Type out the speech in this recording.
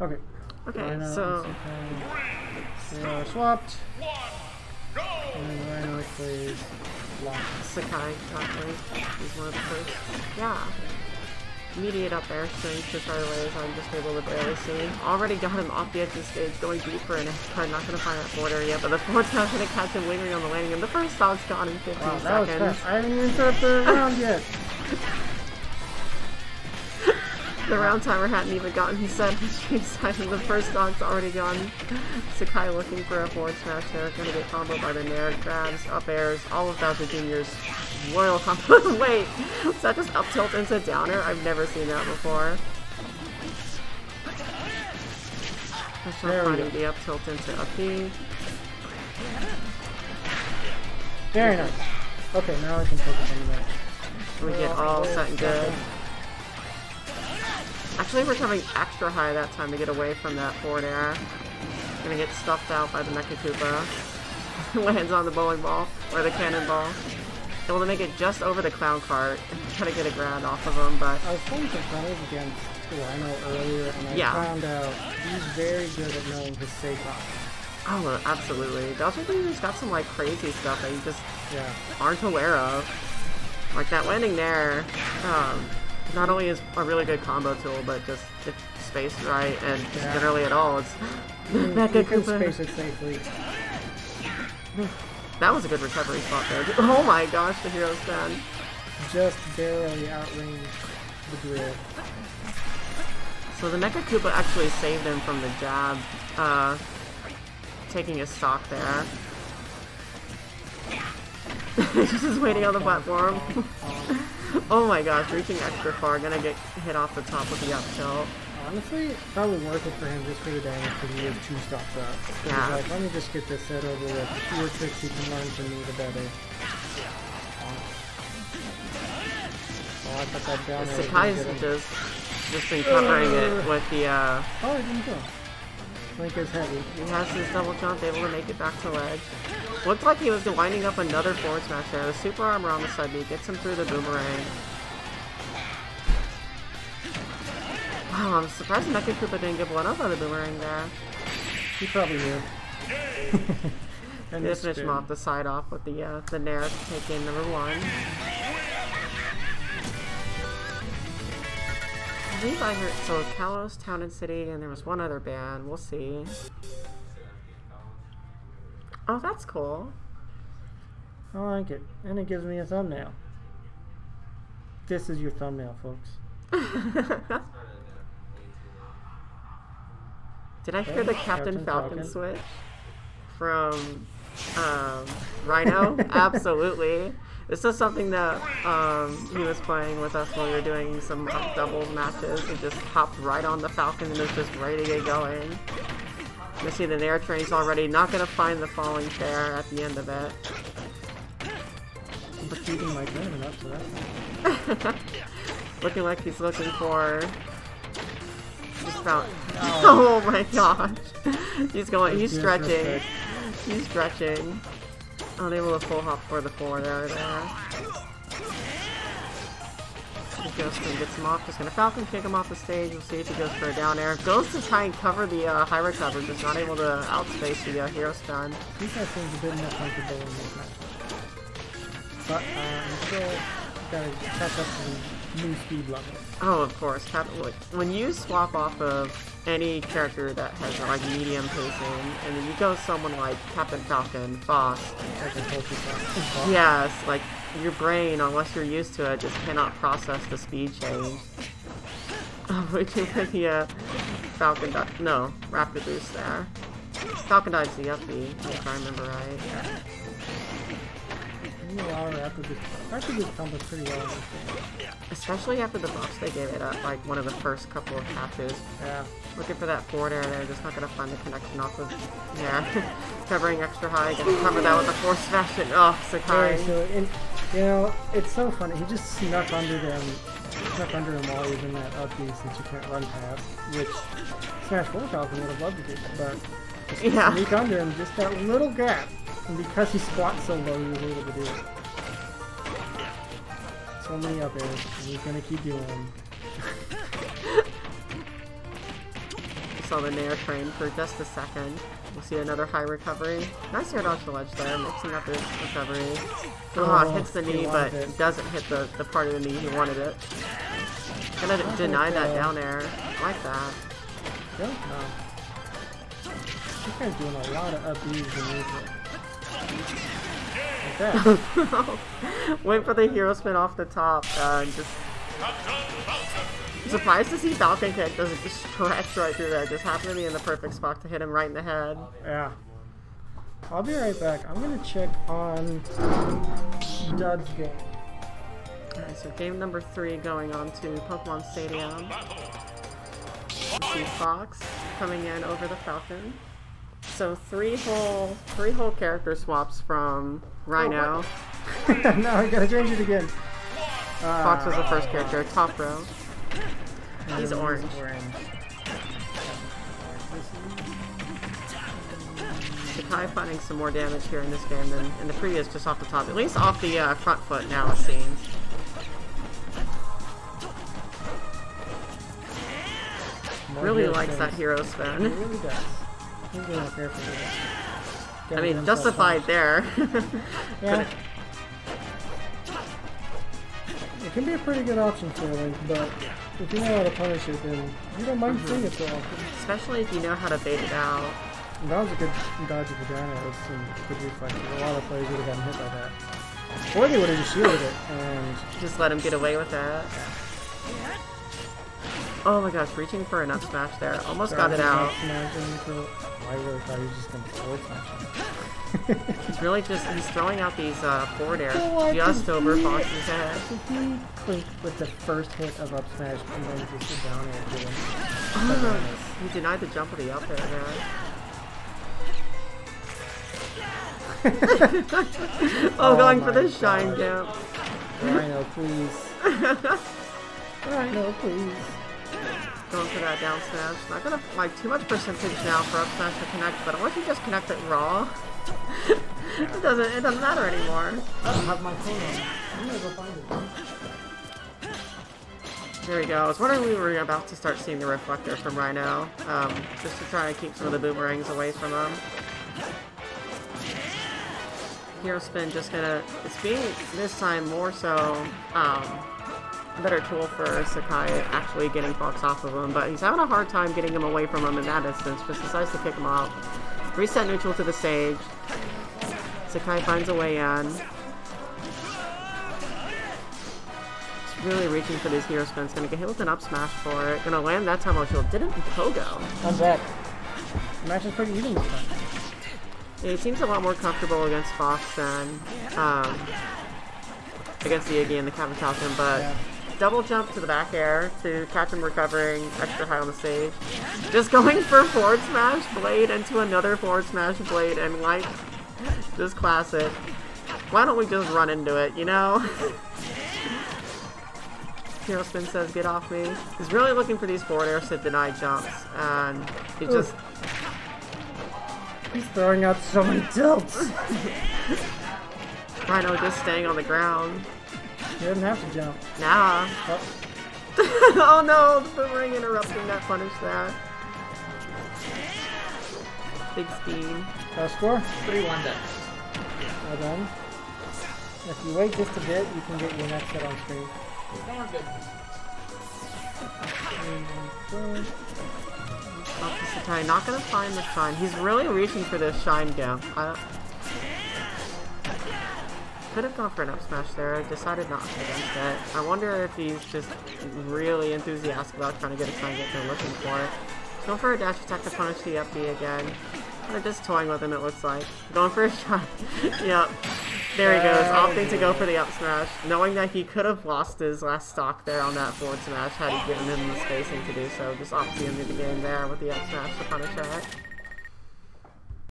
Okay. Okay, Rhino so and Sekai, They are swapped. And then Rhino plays Lock. Sekai, actually, he's one of the first. Yeah. Immediate up air strength to sideways, I'm just able to barely see. Already got him off the edge of the stage, going deeper, and I'm not going to find that border yet, but the fourth not going to catch him lingering on the landing, and the first dog's gone in 15 Wow, seconds. I haven't even started the round yet. The round timer hadn't even gotten set. Street side and the first dog's already gone. Sekai looking for a forward smash there. Gonna get comboed by the Nair grabs, up airs, all of Bowser Jr.'s royal combo. Wait, is that just up tilt into down air? I've never seen that before. That's not funny, the up tilt into up B. Very nice. Okay, now I can focus on the match. We get all set and good. Actually, we're coming extra high that time to get away from that forward air. Gonna get stuffed out by the Mecha Koopa. Lands on the bowling ball, or the cannonball. Able to make it just over the clown cart. and Try to get a grab off of him, but I was playing some finals against Rhino earlier, and I Yeah. found out he's very good at knowing his safe oh, absolutely. Bowser Jr.'s got some like crazy stuff that you just Yeah. aren't aware of. Like that landing there, um, not only is a really good combo tool, but just it's spaced right and just Yeah. generally at all, it's Mecha you Koopa. space it safely. That was a good recovery spot there. Oh my gosh, the hero stand. Just barely outranged the grid. So the Mecha Koopa actually saved him from the jab, uh, taking his stock there. He's just waiting on the platform. oh my gosh, reaching extra far, gonna get hit off the top with the up tilt. Honestly, probably worth it for him just for the damage because he is two stocks up. So Yeah. He's like, let me just get this set over with. The fewer tricks he can learn from me, the better. Oh, I put that down. there, Sekai's didn't get him. just, just been covering it with the, uh, Oh, it didn't go. Link is heavy. He has his double jump, able to make it back to ledge. Looked like he was winding up another forward smash there. The super armor on the side B gets him through the boomerang. Wow, I'm surprised Mecha Koopa didn't get blown up by the boomerang there. He probably knew. and this him off the side off with the uh, the Nair in number one. Believe I heard so Kalos, Town and City, and there was one other band. We'll see. Oh, that's cool. I like it. And it gives me a thumbnail. This is your thumbnail, folks. Did I hear the Captain, Captain Falcon, Falcon. switch from um, Rhino? Absolutely. This is something that um, he was playing with us when we were doing some uh, doubles matches. He just hopped right on the Falcon and is just ready to get going. You see the Nair train's already not going to find the falling chair at the end of it. I'm defeating my tournament up, so that's. Looking like he's looking for. Found. Oh my gosh! He's going. He's stretching. He's stretching. Unable to full hop for the four there. There. Ghostin gets him off. Just gonna Falcon kick him off the stage. We'll see if he goes for a down air. Goes to try and cover the uh, high recover, just not able to outspace the uh, hero stun. These guys seem a bit more comfortable in this match. But uh, I'm still gotta catch up to the new speed level. Oh, of course. When you swap off of any character that has like medium pacing, and then you go someone like Captain Falcon, Foss, I can hold this up. yes, like your brain, unless you're used to it, just cannot process the speed change. Which is you the uh, Falcon? No, Raptor Boost there. Falcon dives the up if I remember right. Our after this, this combos pretty well in this game. Especially after the buffs they gave it at like one of the first couple of patches. Yeah. Looking for that forward air there, just not gonna find the connection off of yeah. Covering extra high, gonna cover that with a force fashion. Oh, Sekai. Very silly. And, you know, it's so funny. He just snuck under them, snuck under them while he was in that up B since you can't run past, which Smash 4 Falcon would have loved to do. But just Yeah. sneak under him, just that little gap. And because he squats so low, he was able to do it. So many up airs, and he's gonna keep doing them. on the Nair train for just a second. We'll see another high recovery. Nice air dodge the ledge there, mixing up his recovery. Oh, Oh, hits the knee, but it. doesn't hit the, the part of the knee he wanted it. Gonna Not deny that down air. Like that. Yeah, no. This guy's doing a lot of up and movement. Went for the hero spin off the top uh, and just. I'm surprised to see Falcon Kick doesn't just stretch right through that. Just happened to be in the perfect spot to hit him right in the head. yeah. I'll be right back. I'm gonna check on Dud's game. Alright, so game number three going on to Pokemon Stadium. We see Fox coming in over the Falcon. So three whole three whole character swaps from Rhino. no, I gotta change it again. Uh, Fox was the first character, top row. He's orange. Sekai finding some more damage here in this game than in the previous, just off the top. At least off the uh, front foot now, it seems. More Really likes that hero He spin. really does. He's being careful with it. I mean, justified there. Yeah. It can be a pretty good option for Link, but if you know how to punish it, then you don't mind seeing it so often. Especially if you know how to bait it out. And that was a good dodge of vagina. It was some good reflexes. A lot of players would have gotten hit by that. Or they would have just shielded it, and Just let him get away with that. Oh my gosh, reaching for an up smash there. Almost got it out. Imagine for, I really thought he was just going to forward smash him. He's really just, he's throwing out these uh, forward air I just over Fox's head. With the first hit of up smash and then just a down air to him. Oh, he denied the jump of the up air there. oh, Oh going for my the shine gosh. jump. Rhino, please. Rhino, please. Going for that down smash. Not gonna like too much percentage now for up smash to connect, but unless you just connect it raw, it doesn't it doesn't matter anymore. I don't have my phone on. I'm gonna go find it. There we go. I was wondering we were about to start seeing the reflector from Rhino, um, just to try and keep some of the boomerangs away from him. Hero spin just gonna it's being this time more so um, better tool for Sekai actually getting Fox off of him, but he's having a hard time getting him away from him in that instance. Just decides to kick him out. Reset neutral to the stage. Sekai finds a way in. He's really reaching for these hero spins. Gonna get hit with an up smash for it. Gonna land that time on shield. Didn't Pogo. Not bad. The match is pretty even this time. Yeah, he seems a lot more comfortable against Fox than um, against the Iggy and the Kabutoken, but Yeah. Double jump to the back air to catch him recovering extra high on the stage. Just going for forward smash blade into another forward smash blade and like just classic. Why don't we just run into it, you know? Hero Spin says, get off me. He's really looking for these forward airs to deny jumps, and he just He's throwing out so many tilts. Rhino just staying on the ground. He doesn't have to jump. Nah. Oh, oh no, the boomerang interrupting that punish that. Big speed. uh, score. 3 1 done. Well done. If you wait just a bit, you can get your next set on screen. No, we're good. Not gonna find the shine. He's really reaching for this shine gap. I could have gone for an up smash there. I Decided not to against it. I wonder if he's just really enthusiastic about trying to get a gap and looking for. Going for a dash attack to punish the up B again. They're just toying with him, it looks like. Going for a shot. yep. There he goes, opting to go for the up smash, knowing that he could have lost his last stock there on that forward smash had he given him the spacing to do so. Just opts the end of the game there with the up smash to punish that.